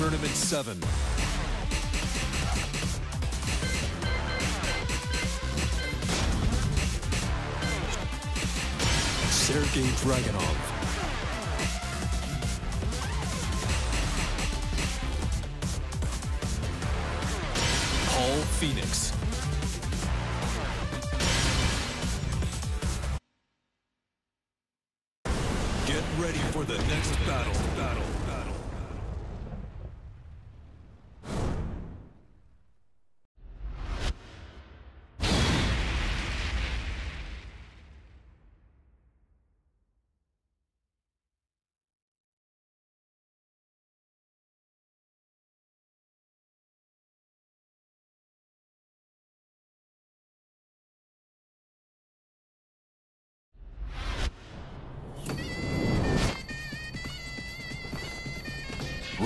Tournament 7. Sergei Dragunov. Paul Phoenix. Get ready for the next battle. Battle.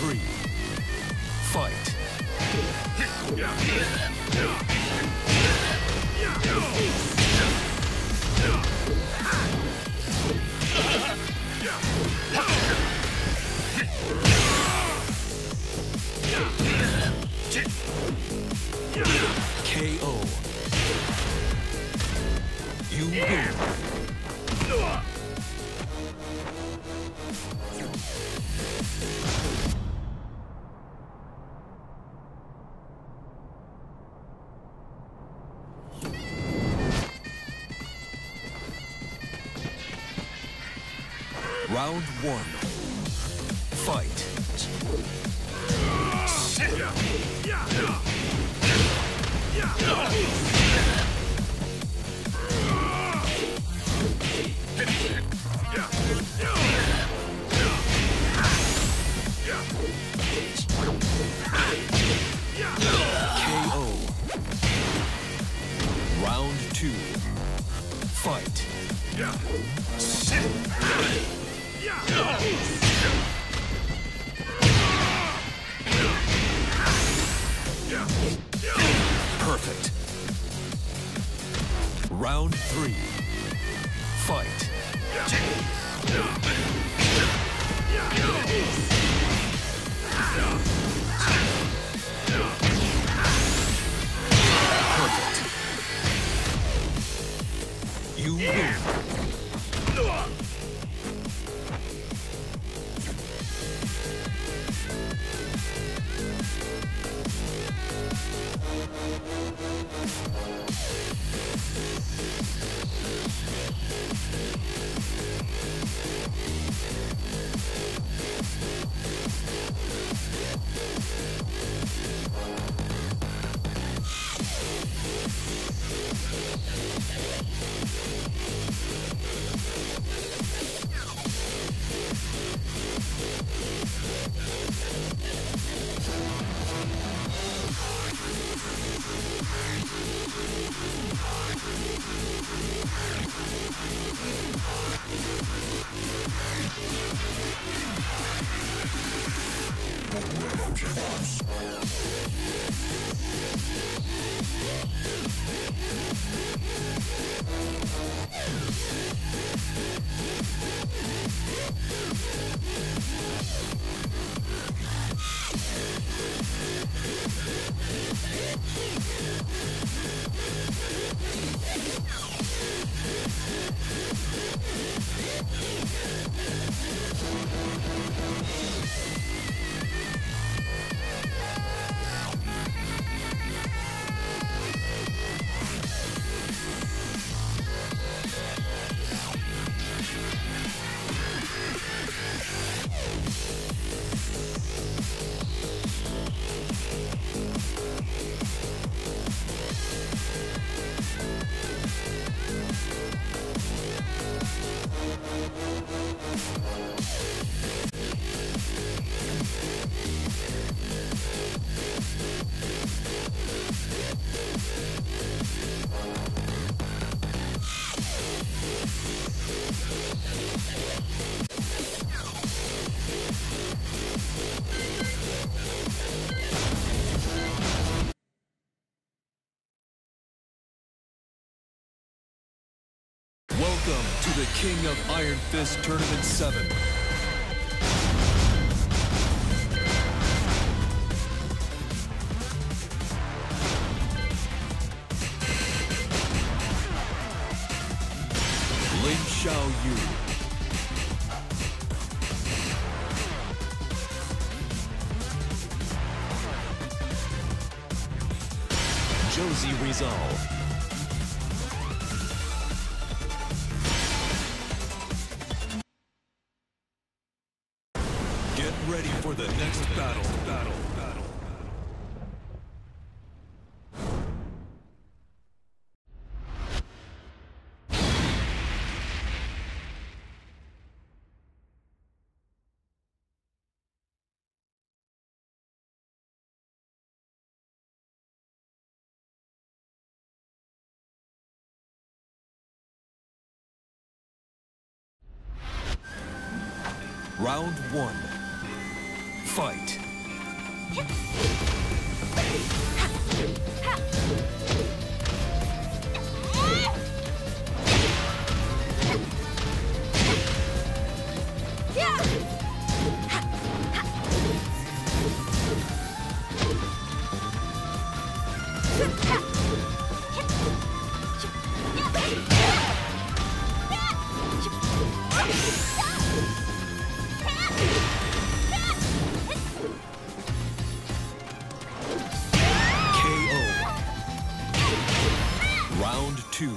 Three. Fight. KO. You win. Round one. Fight. KO. Perfect. Round three. Fight. Perfect. You win. Welcome to the King of Iron Fist Tournament 7. Lin Xiao Yu. Josie Rizal. Round one. Fight. Two.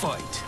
Fight.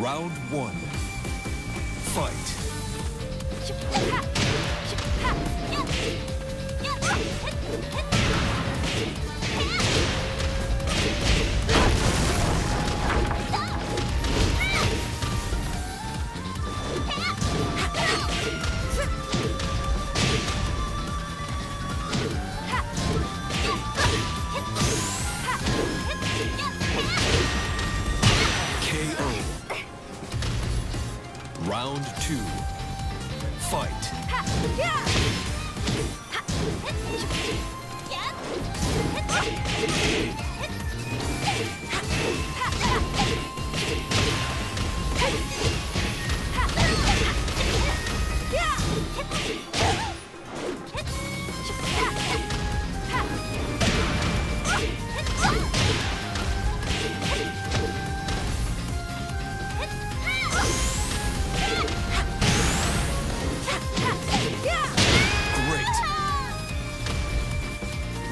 Round one. Fight.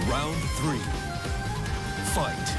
Round three. Fight.